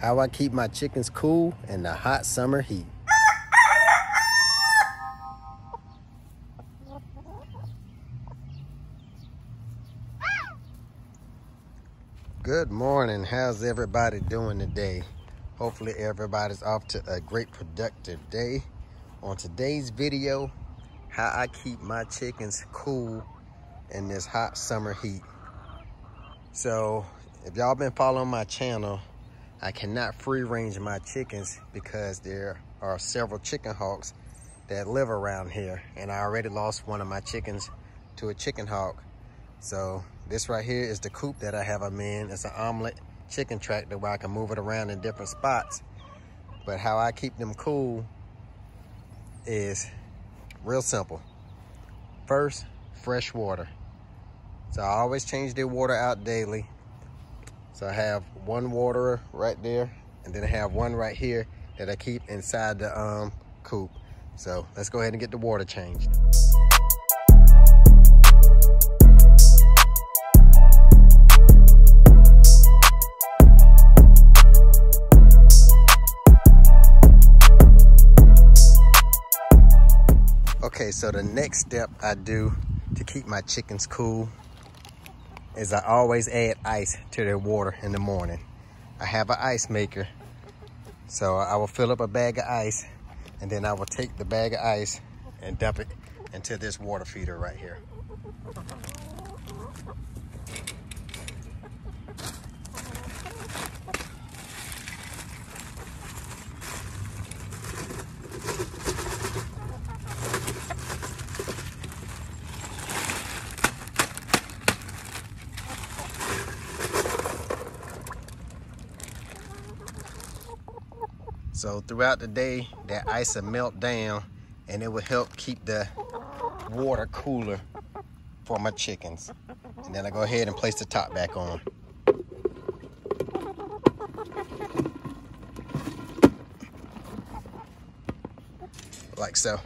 How I keep my chickens cool in the hot summer heat. Good morning. How's everybody doing today? Hopefully everybody's off to a great productive day. On today's video, how I keep my chickens cool in this hot summer heat. So if y'all been following my channel, I cannot free range my chickens because there are several chicken hawks that live around here. And I already lost one of my chickens to a chicken hawk. So this right here is the coop that I have them in. It's an Omlet chicken tractor where I can move it around in different spots. But how I keep them cool is real simple. First, fresh water. So I always change their water out daily. So I have one waterer right there, and then I have one right here that I keep inside the um, coop. So let's go ahead and get the water changed. Okay, so the next step I do to keep my chickens cool is I always add ice to their water in the morning. I have an ice maker. So I will fill up a bag of ice and then I will take the bag of ice and dump it into this water feeder right here. So throughout the day, that ice will melt down and it will help keep the water cooler for my chickens. And then I go ahead and place the top back on. Like so.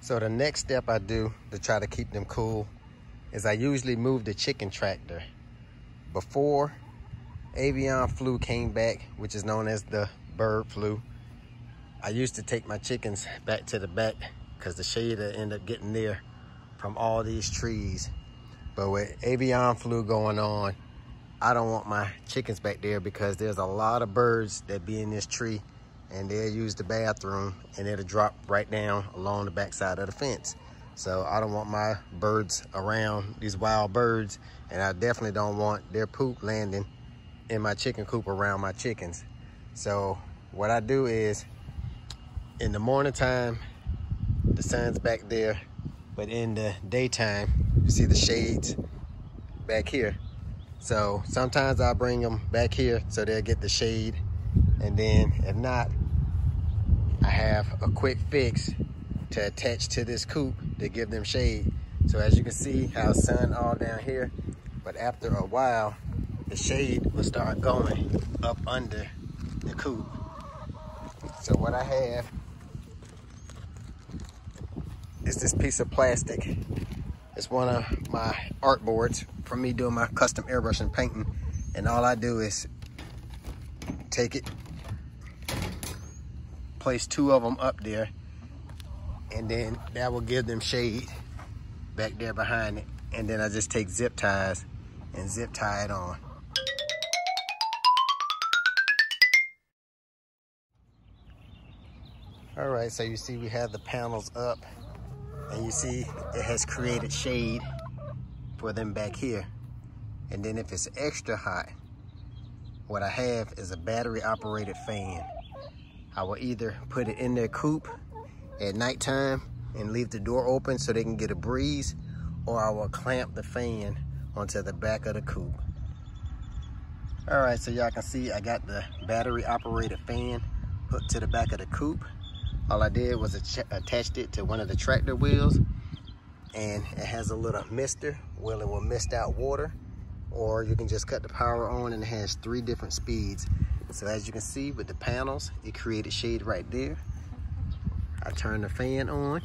So the next step I do to try to keep them cool is I usually move the chicken tractor. Before avian flu came back, which is known as the bird flu. I used to take my chickens back to the back because the shade end up getting there from all these trees. But with avian flu going on, I don't want my chickens back there because there's a lot of birds that be in this tree and they'll use the bathroom and it'll drop right down along the backside of the fence. So I don't want my birds around these wild birds and I definitely don't want their poop landing in my chicken coop around my chickens. So what I do is in the morning time, the sun's back there, but in the daytime, you see the shades back here. So sometimes I bring them back here so they'll get the shade. And then if not, I have a quick fix to attach to this coop to give them shade. So as you can see how sun all down here, but after a while, the shade will start going up under the coop. So what I have is this piece of plastic. It's one of my art boards from me doing my custom airbrushing painting. And all I do is take it, place two of them up there, and then that will give them shade back there behind it. And then I just take zip ties and zip tie it on. All right, so you see we have the panels up and you see it has created shade for them back here. And then if it's extra hot, what I have is a battery operated fan. I will either put it in their coop at nighttime and leave the door open so they can get a breeze, or I will clamp the fan onto the back of the coop. All right, so y'all can see I got the battery operated fan hooked to the back of the coop. All I did was attached it to one of the tractor wheels and it has a little mister where it will mist out water or you can just cut the power on and it has three different speeds. So as you can see with the panels, it created shade right there. I turn the fan on.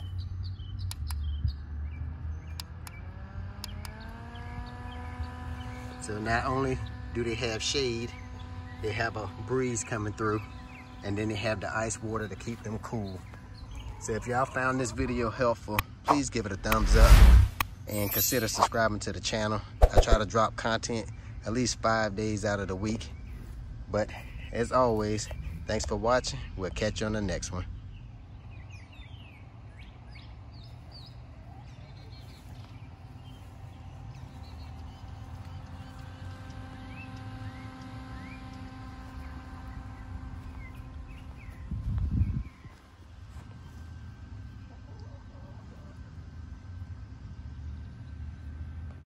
So not only do they have shade, they have a breeze coming through and then they have the ice water to keep them cool. So if y'all found this video helpful, please give it a thumbs up and consider subscribing to the channel. I try to drop content at least five days out of the week. But as always, thanks for watching. We'll catch you on the next one.